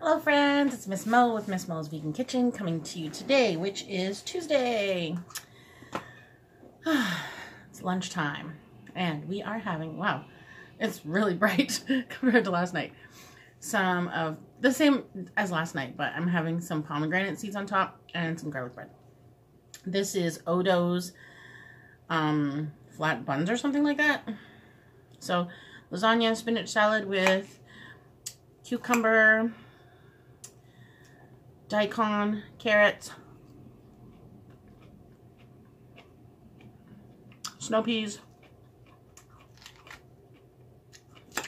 Hello friends, it's Miss Mo with Miss Mo's Vegan Kitchen coming to you today, which is Tuesday. it's lunchtime and we are having, wow, it's really bright compared to last night. Some of the same as last night, but I'm having some pomegranate seeds on top and some garlic bread. This is O'Doughs um, flat buns or something like that. So lasagna, spinach salad with cucumber, daikon, carrots, snow peas,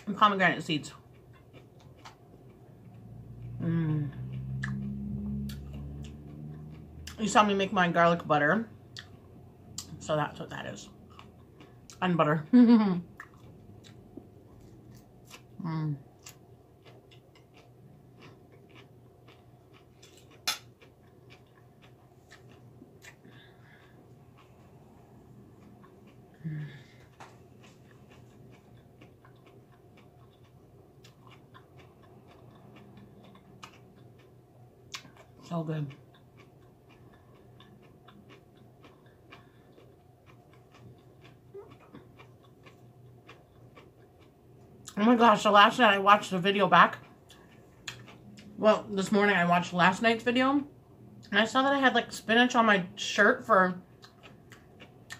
and pomegranate seeds. Mm. You saw me make my garlic butter. So that's what that is. And butter. mm. So good. Oh my gosh, so last night I watched the video back. Well, this morning I watched last night's video. And I saw that I had like spinach on my shirt for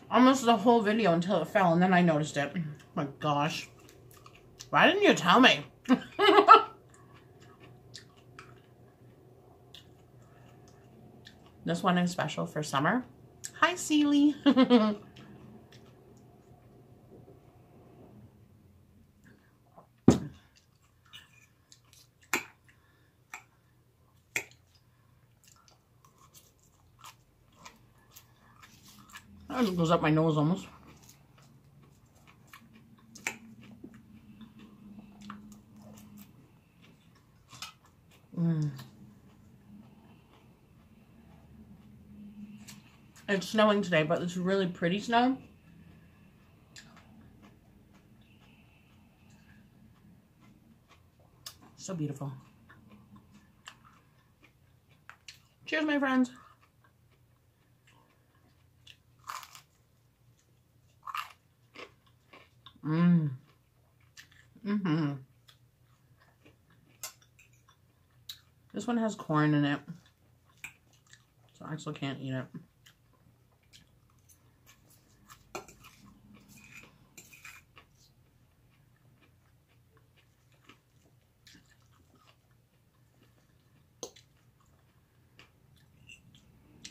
almost the whole video until it fell. And then I noticed it. Oh my gosh. Why didn't you tell me? This one is special for summer. Hi, Seely. It goes up my nose almost. Mm. It's snowing today, but it's really pretty snow. So beautiful. Cheers, my friends. Mmm. Mm-hmm. This one has corn in it. So I actually can't eat it.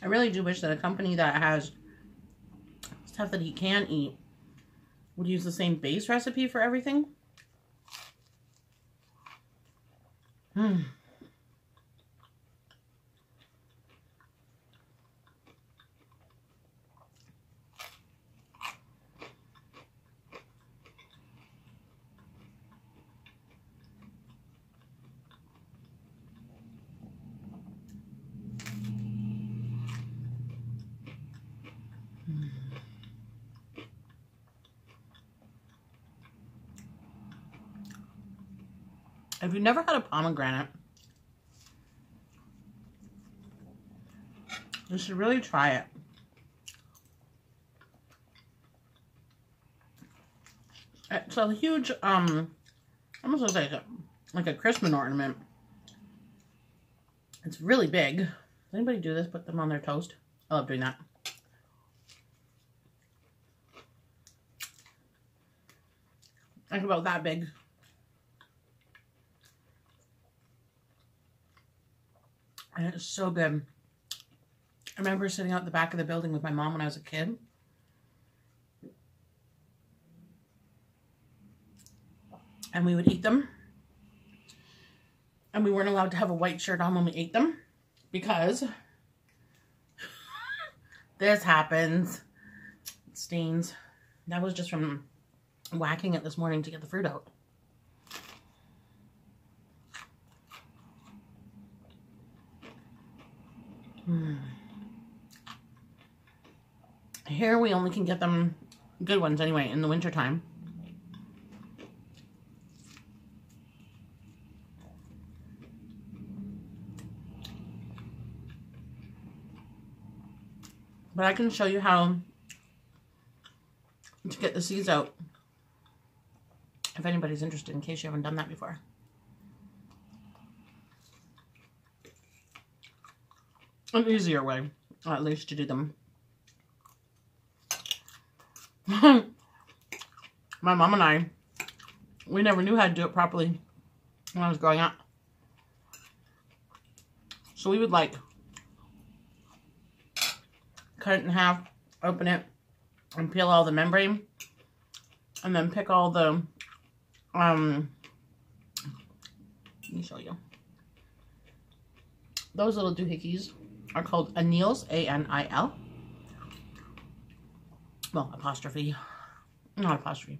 Really do wish that a company that has stuff that he can eat would use the same base recipe for everything. Hmm. If you've never had a pomegranate, you should really try it. It's a huge, um, almost looks like a, like a Christmas ornament. It's really big. Does anybody do this? Put them on their toast? I love doing that. Like about that big. And it's so good. I remember sitting out the back of the building with my mom when I was a kid. And we would eat them. And we weren't allowed to have a white shirt on when we ate them. Because this happens. It stains. That was just from whacking it this morning to get the fruit out. Hmm. Here we only can get them, good ones anyway, in the wintertime. But I can show you how to get the seeds out if anybody's interested in case you haven't done that before. An easier way, at least to do them. My mom and I, we never knew how to do it properly when I was growing up. So we would like cut it in half, open it, and peel all the membrane, and then pick all the, um, let me show you. Those little doohickeys are called anils, A-N-I-L. Well, apostrophe, not apostrophe.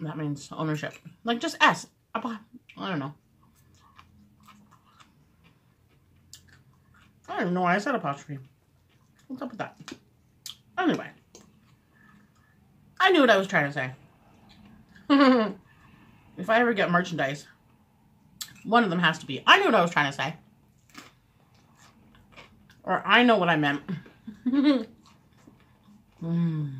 That means ownership. Like just S. I don't know. I don't know why I said apostrophe. What's up with that? Anyway. I knew what I was trying to say. if I ever get merchandise, one of them has to be. I knew what I was trying to say. Or I know what I meant. mm. Mm.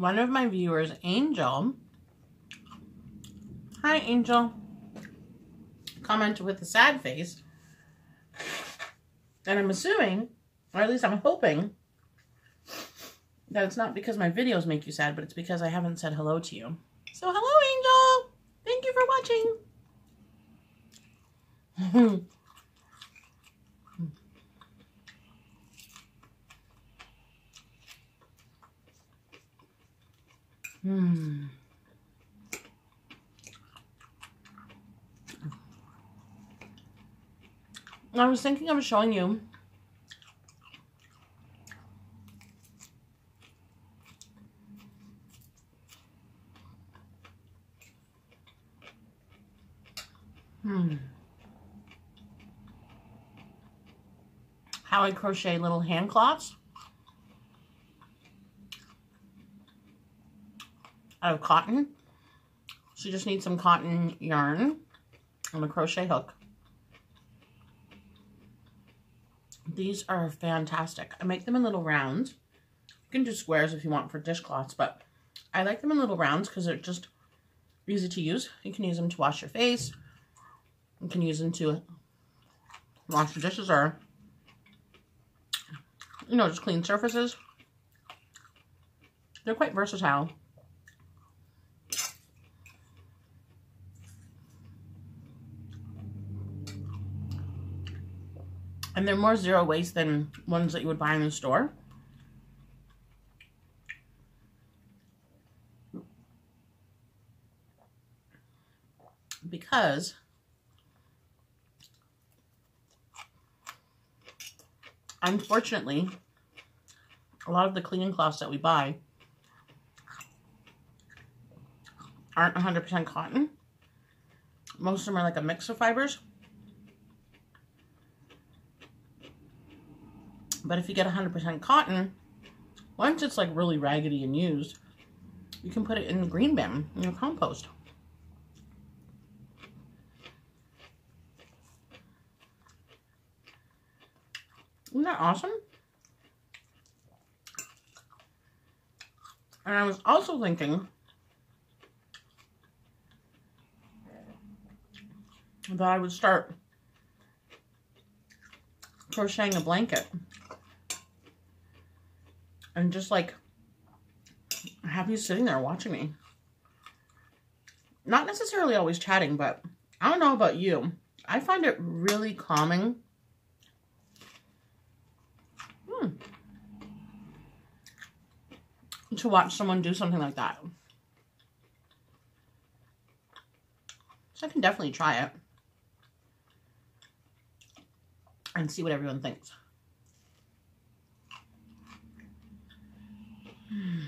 One of my viewers, Angel, hi Angel, commented with a sad face. And I'm assuming, or at least I'm hoping, that it's not because my videos make you sad, but it's because I haven't said hello to you. So hello, Angel! Thank you for watching. hmm. I was thinking of showing you Hmm. How I crochet little hand cloths out of cotton. So you just need some cotton yarn and a crochet hook. These are fantastic. I make them in little rounds. You can do squares if you want for dishcloths, but I like them in little rounds because they're just easy to use. You can use them to wash your face. You can use them to wash your dishes or, you know, just clean surfaces. They're quite versatile. And they're more zero waste than ones that you would buy in the store. Because unfortunately, a lot of the cleaning cloths that we buy aren't 100% cotton. Most of them are like a mix of fibers. But if you get 100% cotton, once it's like really raggedy and used, you can put it in the green bin in your compost. Isn't that awesome? And I was also thinking that I would start crocheting a blanket and just like have you sitting there watching me. Not necessarily always chatting, but I don't know about you. I find it really calming Hmm. To watch someone do something like that. So I can definitely try it. And see what everyone thinks. Hmm.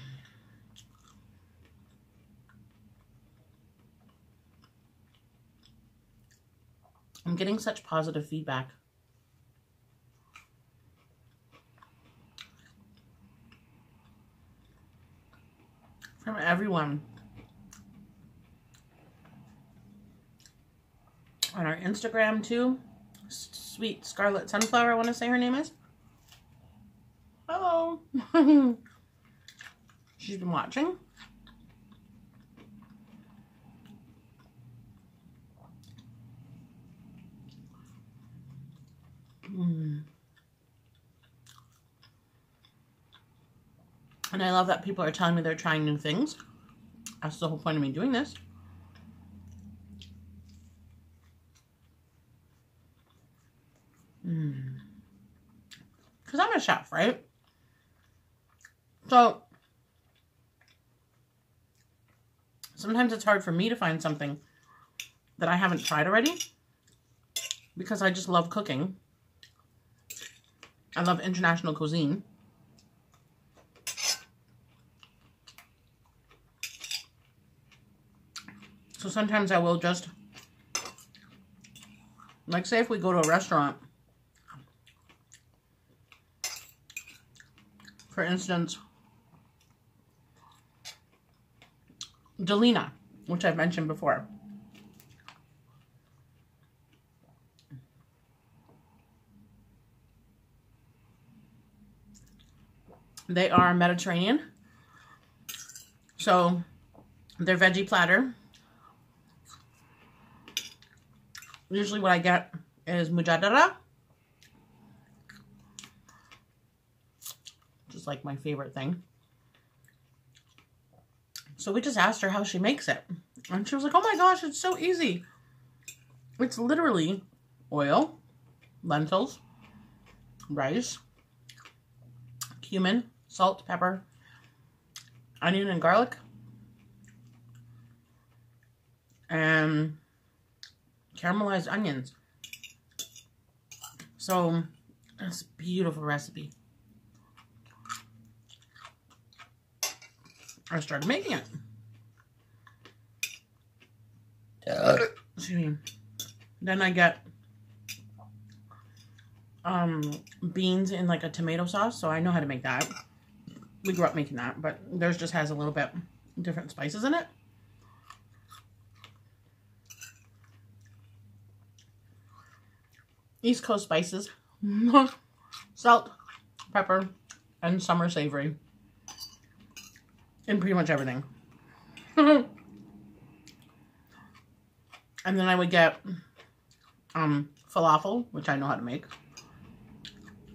I'm getting such positive feedback. From everyone. On our Instagram too. Sweet Scarlet Sunflower, I want to say her name is. Hello. She's been watching. Mm. And I love that people are telling me they're trying new things. That's the whole point of me doing this. Because mm. I'm a chef, right? So sometimes it's hard for me to find something that I haven't tried already because I just love cooking. I love international cuisine. So sometimes I will just, like say if we go to a restaurant, for instance, Delina, which I've mentioned before. They are Mediterranean. So their veggie platter. Usually what I get is mujadara. Just like my favorite thing. So we just asked her how she makes it. And she was like, oh my gosh, it's so easy. It's literally oil, lentils, rice, cumin, salt, pepper, onion and garlic, and caramelized onions. So, it's a beautiful recipe. I started making it. Excuse me. Then I get um, beans in like a tomato sauce, so I know how to make that we grew up making that, but theirs just has a little bit different spices in it. East Coast spices, salt, pepper, and summer savory. In pretty much everything. and then I would get um, falafel, which I know how to make.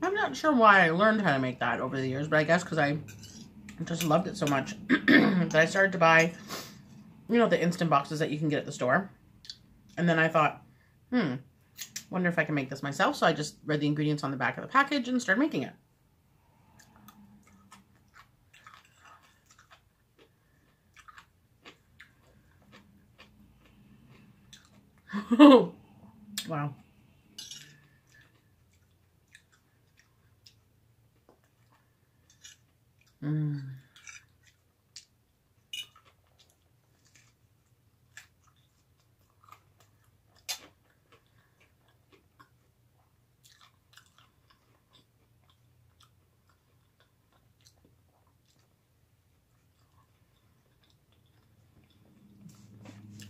I'm not sure why I learned how to make that over the years, but I guess because I just loved it so much that I started to buy, you know, the instant boxes that you can get at the store. And then I thought, hmm, wonder if I can make this myself. So I just read the ingredients on the back of the package and started making it. wow. Mm.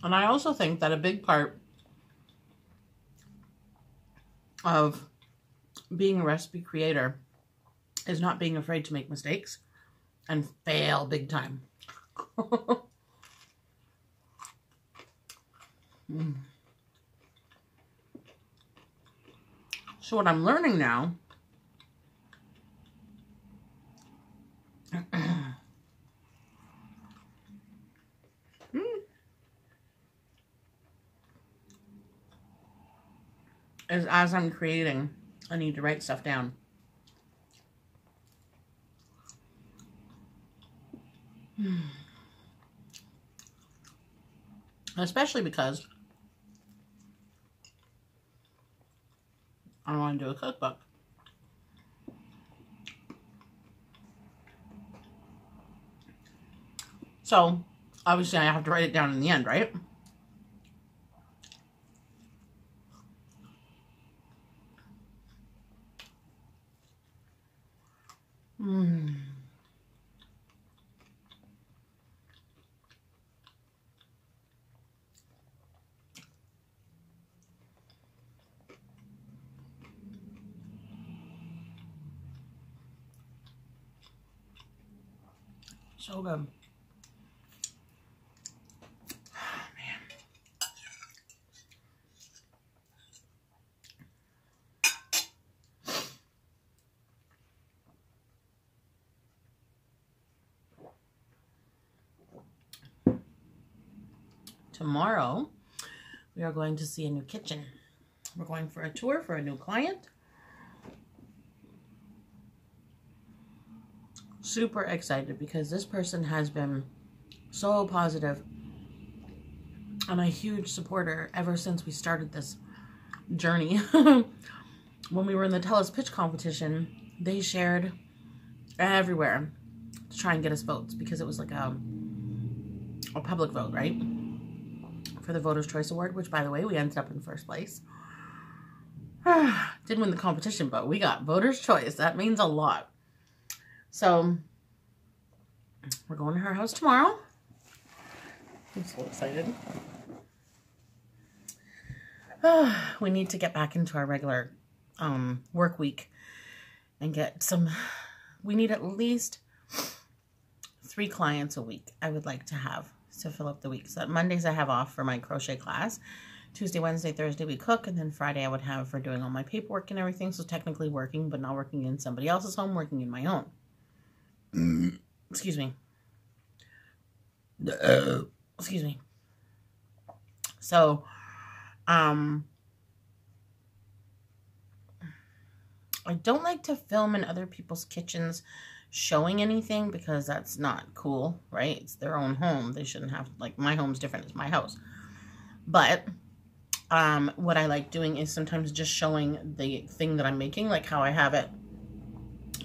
And I also think that a big part of being a recipe creator is not being afraid to make mistakes and fail big time. mm. So what I'm learning now is as I'm creating, I need to write stuff down. Especially because I want to do a cookbook. So, obviously I have to write it down in the end, right? Uhm. So. Tomorrow, we are going to see a new kitchen. We're going for a tour for a new client. super excited because this person has been so positive and a huge supporter ever since we started this journey. when we were in the Telus Pitch competition, they shared everywhere to try and get us votes because it was like a, a public vote, right? For the Voters' Choice Award, which, by the way, we ended up in first place. Didn't win the competition, but we got Voters' Choice. That means a lot. So we're going to her house tomorrow. I'm so excited. we need to get back into our regular um, work week and get some, we need at least three clients a week I would like to have to fill up the week. So Mondays I have off for my crochet class. Tuesday, Wednesday, Thursday we cook, and then Friday I would have for doing all my paperwork and everything. So technically working, but not working in somebody else's home, working in my own. Excuse me. Uh, excuse me. So, um, I don't like to film in other people's kitchens showing anything because that's not cool, right? It's their own home. They shouldn't have, like, my home's different. It's my house. But, um, what I like doing is sometimes just showing the thing that I'm making, like how I have it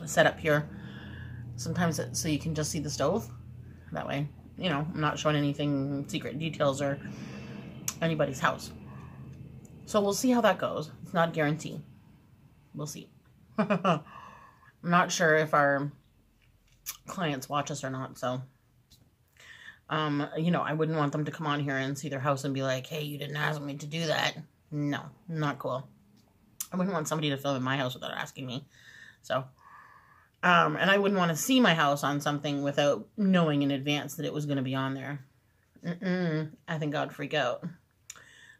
set up here sometimes it, so you can just see the stove. That way, you know, I'm not showing anything, secret details or anybody's house. So we'll see how that goes. It's not a guarantee. We'll see. I'm not sure if our clients watch us or not, so um, you know, I wouldn't want them to come on here and see their house and be like, hey, you didn't ask me to do that. No, not cool. I wouldn't want somebody to film in my house without asking me. So, um, and I wouldn't want to see my house on something without knowing in advance that it was going to be on there. Mm-mm, I think I'd freak out.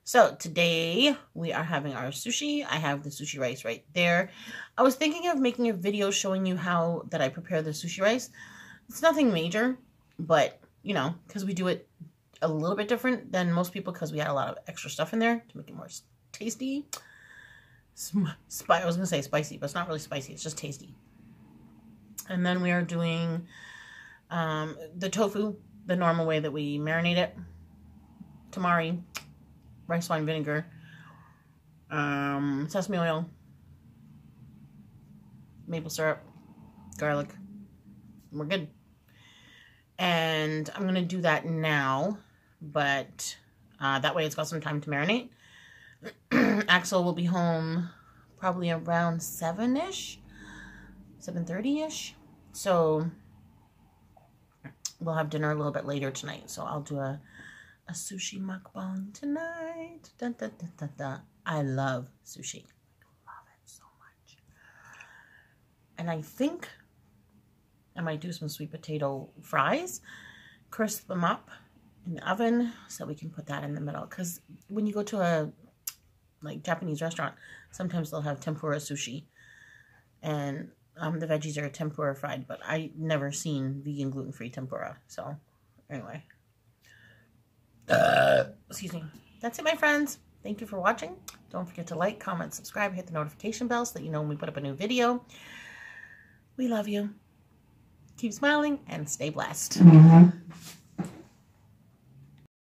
So today we are having our sushi. I have the sushi rice right there. I was thinking of making a video showing you how that I prepare the sushi rice. It's nothing major, but you know, because we do it a little bit different than most people because we add a lot of extra stuff in there to make it more tasty. Sp I was going to say spicy, but it's not really spicy. It's just tasty. And then we are doing um, the tofu, the normal way that we marinate it. Tamari, rice wine vinegar, um, sesame oil, maple syrup, garlic. We're good. And I'm going to do that now, but uh, that way it's got some time to marinate. Axel will be home probably around 7-ish. 7.30ish. So we'll have dinner a little bit later tonight. So I'll do a, a sushi mukbang tonight. Dun, dun, dun, I love sushi. I love it so much. And I think I might do some sweet potato fries. Crisp them up in the oven so we can put that in the middle. Because when you go to a like Japanese restaurant, sometimes they'll have tempura sushi. And um, the veggies are tempura fried, but I never seen vegan gluten-free tempura. So, anyway. Uh, excuse me. That's it, my friends. Thank you for watching. Don't forget to like, comment, subscribe, hit the notification bell so that you know when we put up a new video. We love you. Keep smiling and stay blessed. Mm -hmm.